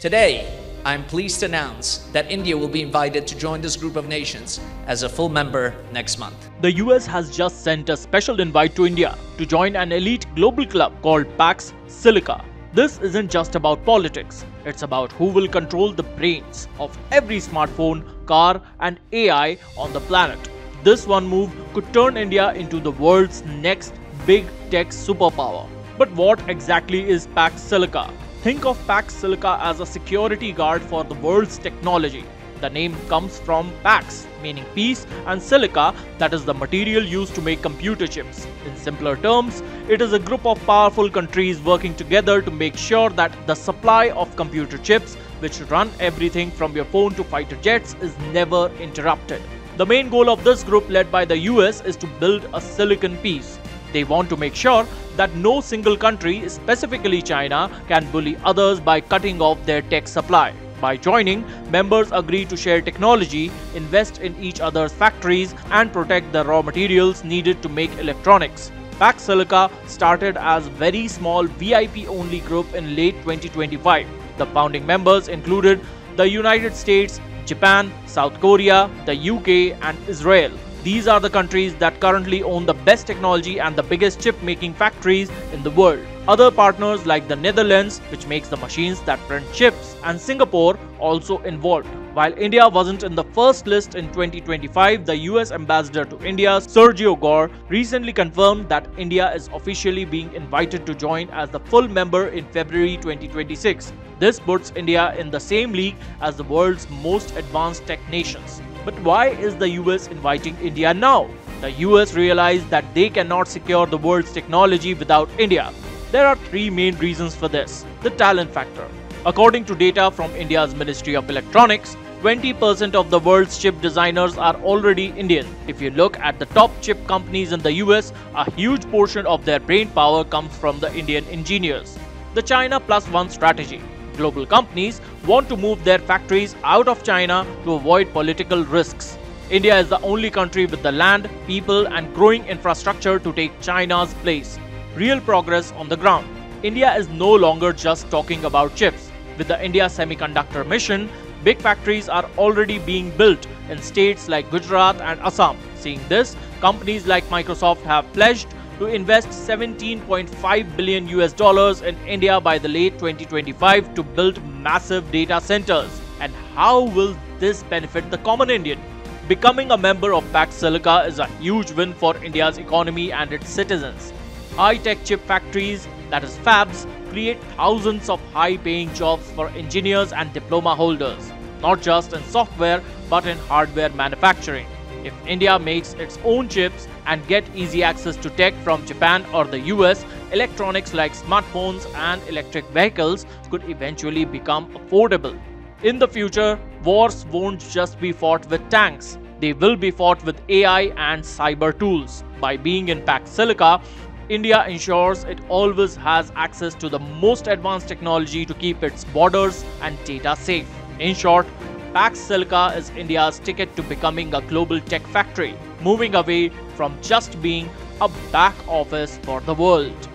Today, I'm pleased to announce that India will be invited to join this group of nations as a full member next month. The US has just sent a special invite to India to join an elite global club called Pax Silica. This isn't just about politics, it's about who will control the brains of every smartphone, car, and AI on the planet. This one move could turn India into the world's next big tech superpower. But what exactly is Pax Silica? Think of Pax Silica as a security guard for the world's technology. The name comes from Pax, meaning peace, and silica, that is the material used to make computer chips. In simpler terms, it is a group of powerful countries working together to make sure that the supply of computer chips, which run everything from your phone to fighter jets, is never interrupted. The main goal of this group, led by the US, is to build a silicon peace. They want to make sure that no single country, specifically China, can bully others by cutting off their tech supply. By joining, members agree to share technology, invest in each other's factories, and protect the raw materials needed to make electronics. Pax Silica started as very small VIP only group in late 2025. The founding members included the United States, Japan, South Korea, the UK, and Israel. These are the countries that currently own the best technology and the biggest chip making factories in the world. Other partners like the Netherlands, which makes the machines that print chips, and Singapore also involved. While India wasn't in the first list in 2025, the US ambassador to India, Sergio Gor, recently confirmed that India is officially being invited to join as the full member in February 2026. This puts India in the same league as the world's most advanced tech nations. But why is the US inviting India now? The US realized that they cannot secure the world's technology without India. There are three main reasons for this. The talent factor. According to data from India's Ministry of Electronics, 20% of the world's chip designers are already Indian. If you look at the top chip companies in the US, a huge portion of their brain power comes from the Indian engineers. The China Plus One strategy global companies want to move their factories out of China to avoid political risks. India is the only country with the land, people, and growing infrastructure to take China's place. Real progress on the ground. India is no longer just talking about chips. With the India Semiconductor Mission, big factories are already being built in states like Gujarat and Assam. Seeing this, companies like Microsoft have pledged to invest 17.5 billion US dollars in India by the late 2025 to build massive data centers. And how will this benefit the common Indian? Becoming a member of Pax Silica is a huge win for India's economy and its citizens. High-tech chip factories, that is fabs, create thousands of high-paying jobs for engineers and diploma holders, not just in software but in hardware manufacturing. If India makes its own chips and get easy access to tech from Japan or the US, electronics like smartphones and electric vehicles could eventually become affordable. In the future, wars won't just be fought with tanks. They will be fought with AI and cyber tools. By being in Pax Silica, India ensures it always has access to the most advanced technology to keep its borders and data safe. In short, Pax Silica is India's ticket to becoming a global tech factory, moving away from just being a back office for the world.